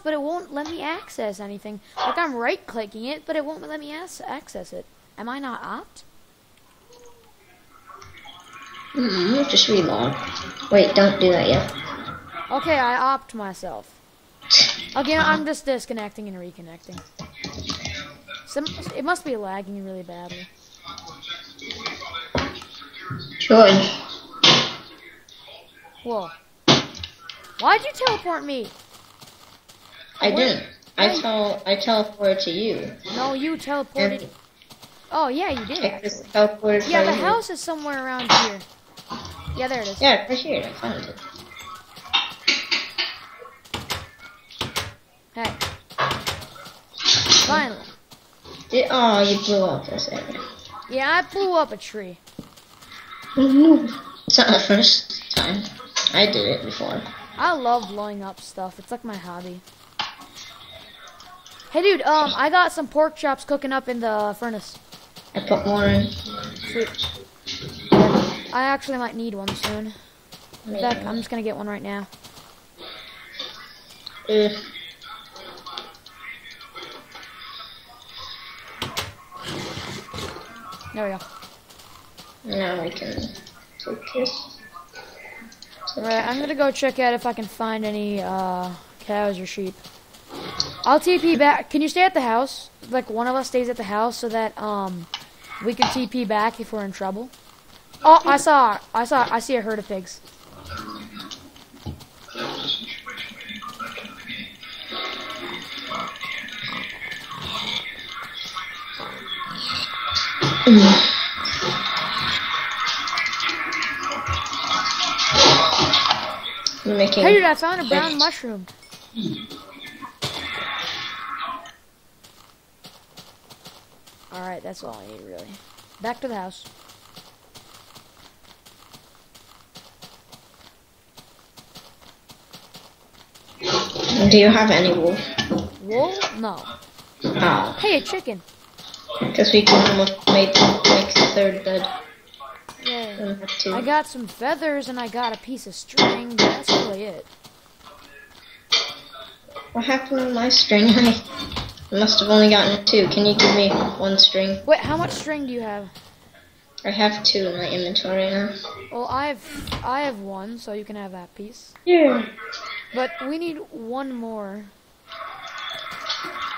but it won't let me access anything. Like I'm right clicking it, but it won't let me access it. Am I not opped? Mm, just relog. Wait, don't do that yet. Okay, I opped myself. Again, I'm just disconnecting and reconnecting. Some, it must be lagging really badly. Jordan, Whoa. Why'd you teleport me? I Where- didn't. I tell I teleported to you. No, you teleported. And Oh, yeah, you did I just teleported. Yeah, the you. house is somewhere around here. Yeah, there it is. Yeah, right here. I found it. Hey. Finally. Did, oh, you blew up this area. Yeah, I blew up a tree. It's not the first time. I did it before. I love blowing up stuff. It's like my hobby. Hey, dude, um, I got some pork chops cooking up in the furnace. I put more in. Sweet. I actually might need one soon. In fact, I'm just gonna get one right now. There we go. now I can take this. Alright, I'm gonna go check out if I can find any, uh, cows or sheep. I'll TP back. Can you stay at the house? Like, one of us stays at the house so that, um, we can TP back if we're in trouble. Oh, I saw, I saw, I see a herd of pigs. Making. Hey, dude, I found a brown mushroom. Alright, that's all I need, really. Back to the house. Do you have any wool? Wool? No. Oh, Hey, a chicken. because we can almost make make the third bed. Yeah. Don't have to. I got some feathers and I got a piece of string, but that's really it. What happened to my string? I must have only gotten two. Can you give me one string? Wait, how much string do you have? I have two in my inventory now. Well, I have I have one, so you can have that piece. Yeah. But we need one more.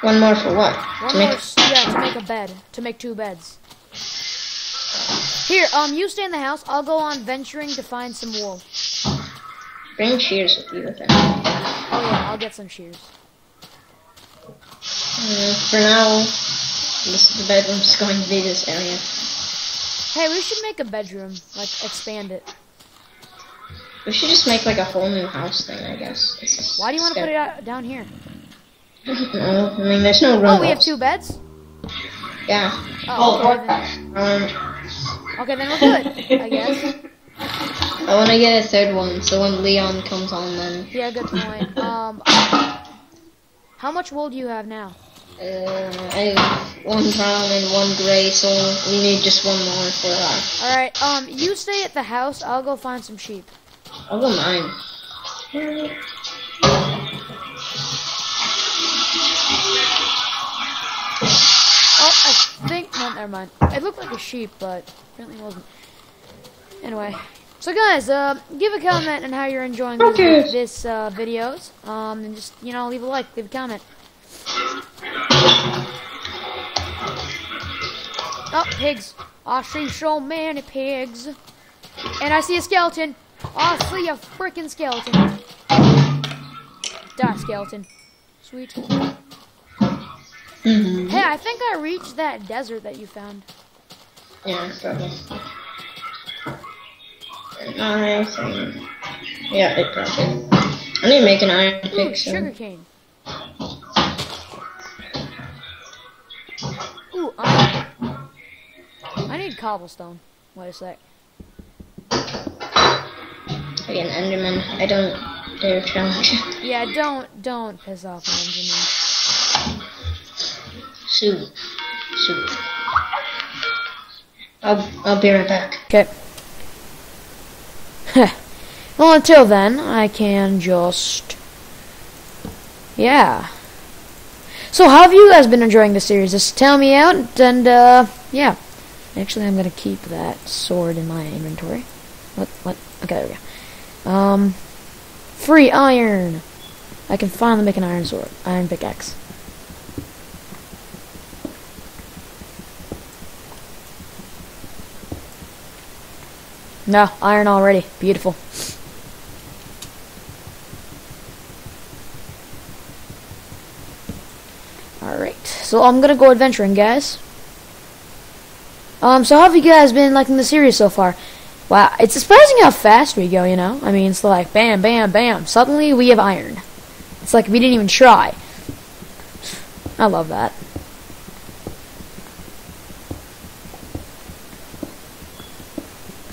One more for what? One to more, make yeah, to make a bed, to make two beds. Here, um, you stay in the house. I'll go on venturing to find some wool. bring shears with you it. Oh yeah, I'll get some shears. Uh, for now, this the bedroom's going to be this area. Hey, we should make a bedroom, like expand it. We should just make like a whole new house thing, I guess. It's Why do you want to put it out, down here? No, I mean, there's no room. Oh, we have two beds. Yeah. Oh, okay, then, Um, okay, then we're good, I guess. I want to get a third one, so when Leon comes on, then Yeah, good point. Um, how much wool do you have now? Uh, I have one brown and one gray, so we need just one more for that. All right. Um, you stay at the house. I'll go find some sheep. I'll go mine. Oh, I think no, never mind. It looked like a sheep, but apparently it wasn't. Anyway, so guys, uh, give a comment on how you're enjoying this, Okay. this uh, videos. Um, and just you know, leave a like, leave a comment. Oh, pigs! I see so many pigs, and I see a skeleton. I see a freaking skeleton. Die, skeleton. Sweet. Mm-hmm. Hey, I think I reached that desert that you found. Yeah, probably. I think. Yeah, it probably. I need to make an iron Ooh, pick soon. sugarcane. Cobblestone. Wait a sec. Again, Enderman. I don't dare challenge. Yeah, don't don't piss off an Enderman. Shoot. Shoot. I'll, I'll be right back. Okay. well, until then, I can just yeah. So how have you guys been enjoying the series? Just tell me out, and uh, yeah. Actually, I'm gonna keep that sword in my inventory. What? What? Okay, there we go. Um, free iron. I can finally make an iron sword, iron pickaxe. No, iron already. Beautiful. Alright, so I'm gonna go adventuring, guys. Um, so how have you guys been liking the series so far? Wow, it's surprising how fast we go, you know? I mean, it's like bam, bam, bam. Suddenly we have iron. It's like we didn't even try. I love that.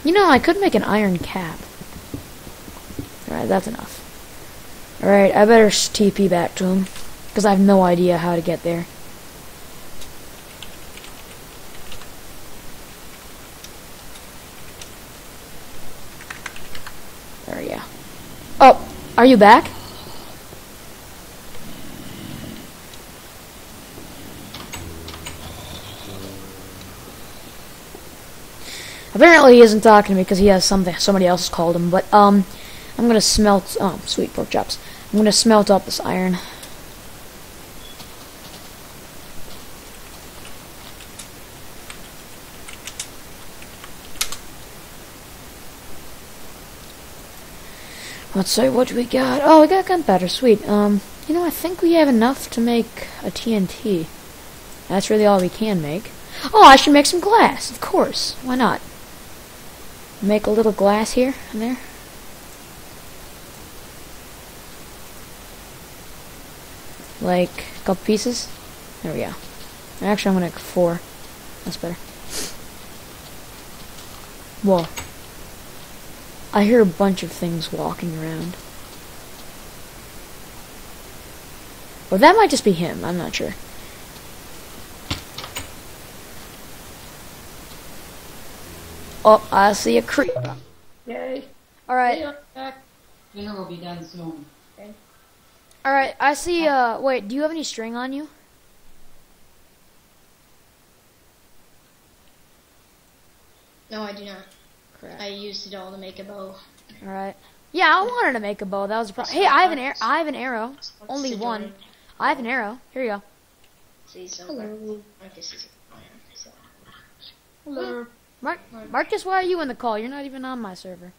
You know, I could make an iron cap. Alright, that's enough. Alright, I better TP back to him. Because I have no idea how to get there. There we go. Oh, are you back? Apparently he isn't talking to me because he has something somebody else called him. But um, I'm gonna smelt. Oh, sweet pork chops. I'm gonna smelt up this iron. Let's see what we got. Oh, we got gunpowder. Sweet. Um, you know, I think we have enough to make a TNT. That's really all we can make. Oh, I should make some glass. Of course. Why not? Make a little glass here and there. Like a couple pieces. There we go. Actually, I'm gonna make four. That's better. Whoa. I hear a bunch of things walking around. Or that might just be him, I'm not sure. Oh, I see a creeper. Yay. Alright, Dinner will be done soon. Okay. alright, I see, uh, wait, do you have any string on you? No, I do not. Correct. I used it all to make a bow. Alright. Yeah, I wanted to make a bow, that was a problem. Hey, I have an arrow, I have an arrow. Only one. down. I have an arrow. Here you go. So Hello. Marcus is iron. So. Hello. Mark, Marcus, why are you in the call? You're not even on my server.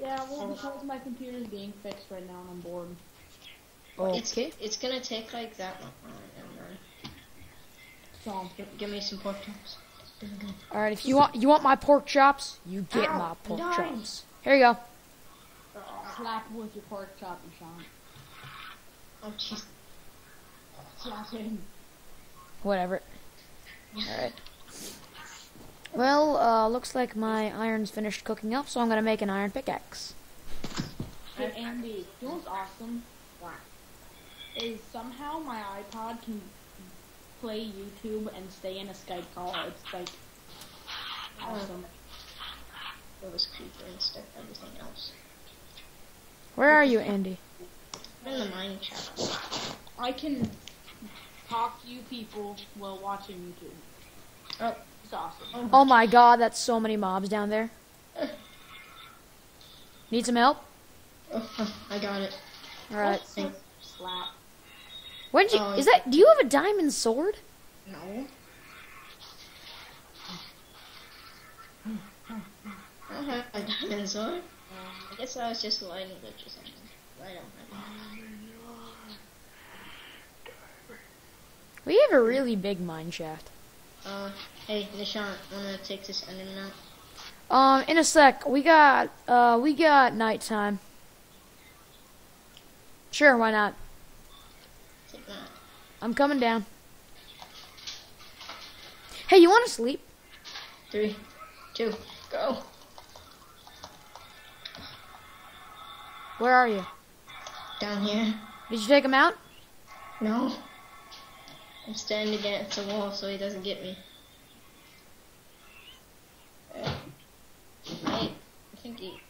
Yeah, well, because my computer is being fixed right now and I'm bored. It's Okay. it's gonna take like that long. Alright. So, Give, give me some pork chops. Alright, if you want you want my pork chops, you get Ow, my pork I'm chops. Here you go. slap with your pork chop, Sean. Oh jeez. Slap him. Whatever. Alright. Well, uh, looks like my iron's finished cooking up, so I'm gonna make an iron pickaxe. Hey, Andy, you know what's awesome? Is somehow my iPod can play YouTube and stay in a Skype call. Ah. It's like oh. awesome. There was creeper and stuff. Everything else. Where are you, Andy? I'm in the mine shaft. I can talk to you people while watching YouTube. Oh. It's awesome. Oh my oh god, that's so many mobs down there. Need some help? Oh, I got it. Alright. Thank- Slap. When did you, Oh, is that, do you have a diamond sword? No. I don't have a diamond sword. Um, I guess I was just lighting glitch or something. I don't have We have a really big mine shaft. Uh, hey, Nishant, wanna take this enderman out? Um, in a sec, we got, uh, we got nighttime. Sure, why not? That. I'm coming down. Hey, you want to sleep? Three, two, go. Where are you? Down here. Did you take him out? No. I'm standing against the wall so he doesn't get me. Uh, I, I think he